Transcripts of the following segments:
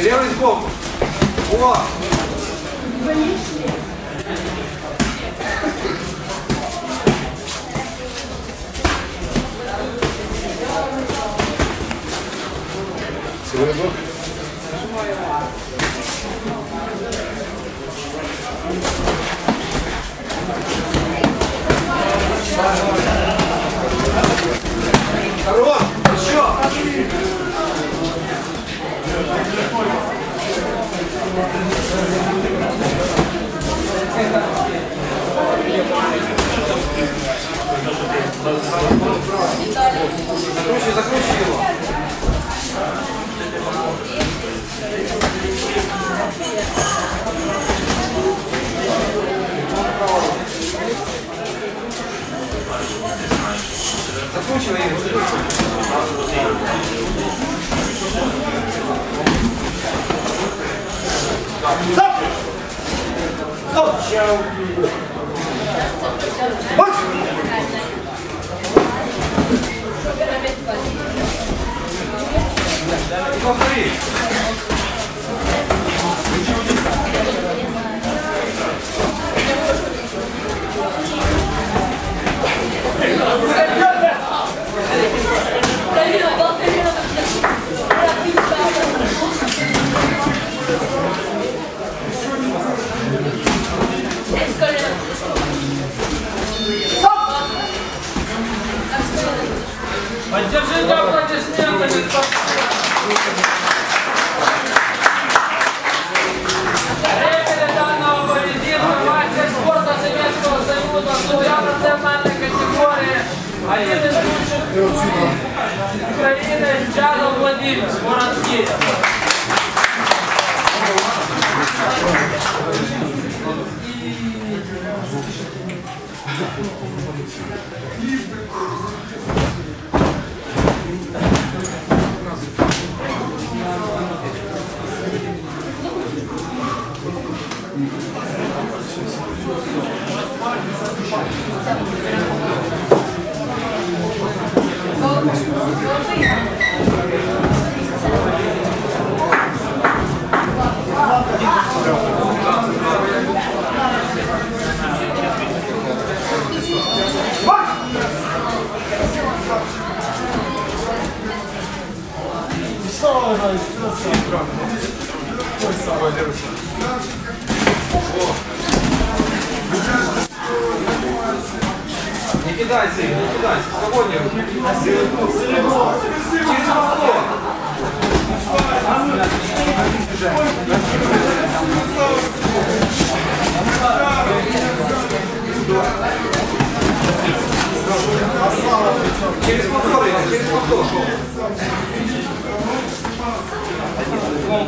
Левый сбоку. О! Хорош! Стоп! Вот! Владимир, город Киев. Не кидайся, не кидайся, свободнее. Через поклон. Через повтор, через повтор. Вон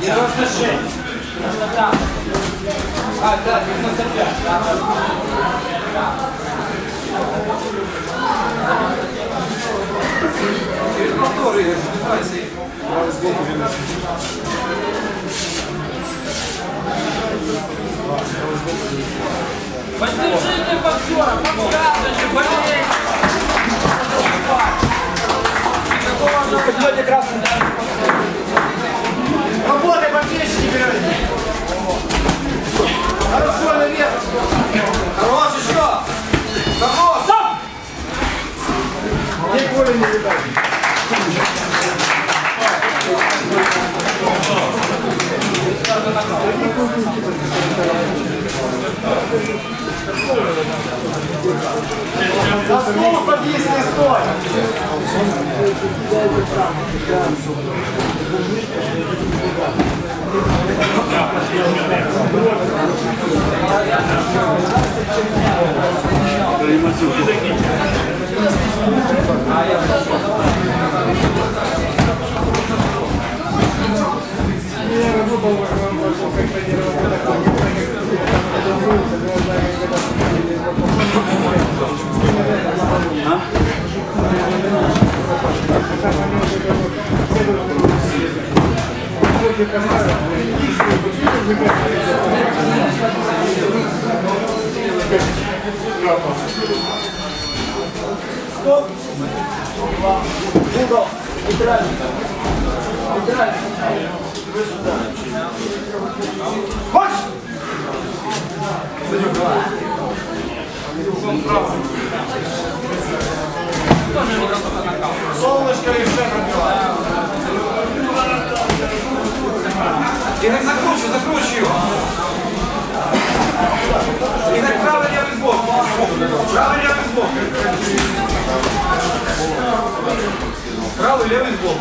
96. 95. А, да, 95. Через повтор, Игорь, забирайся. Поддержите боксера, Боли не видать. За стол садись, не стой! Стоп! Aí, ó. Угол! Нейтральный! Нейтральный! Марш! Солнышко и все пробивает. Игорь, закручу, закручу его. Игорь, правый, левый сбок. Правый, левый сбок. Правый, левый сбок.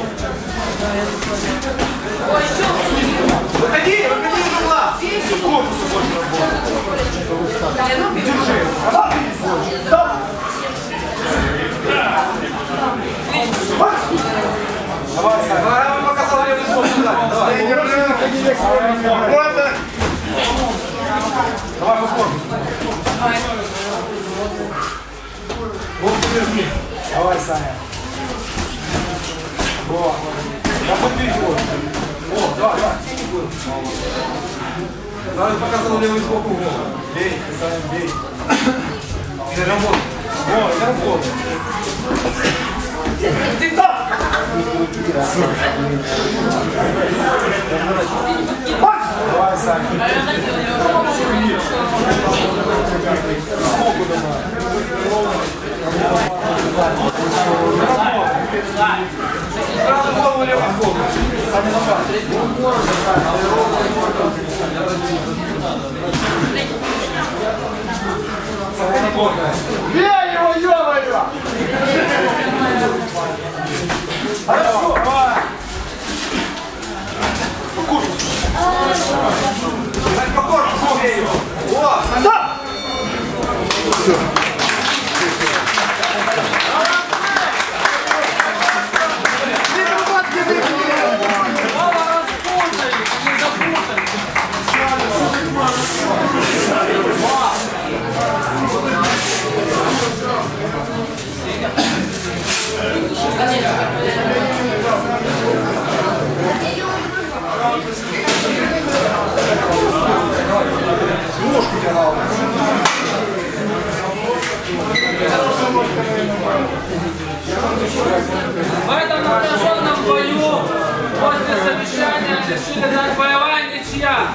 Выходи, выходи из угла. Корпусу больше работать. Держи. Стоп! Давай, я вам показал левый сбок. Давай, давай. Ладно! Давай по корпусу. Вот подержи. Давай, Саня. Вот. Я подбей его. О, давай, давай. Давай показал левый сбоку угол. Бей, Саня, бей. Игорь, работай. О, это работа. Давай, Саня. Правый голову, левый сбоку. Бей его, ё-моё! Хорошо! Игорь, по корпусу бей его. В этом напряженном бою после совещания решили дать боевая ничья.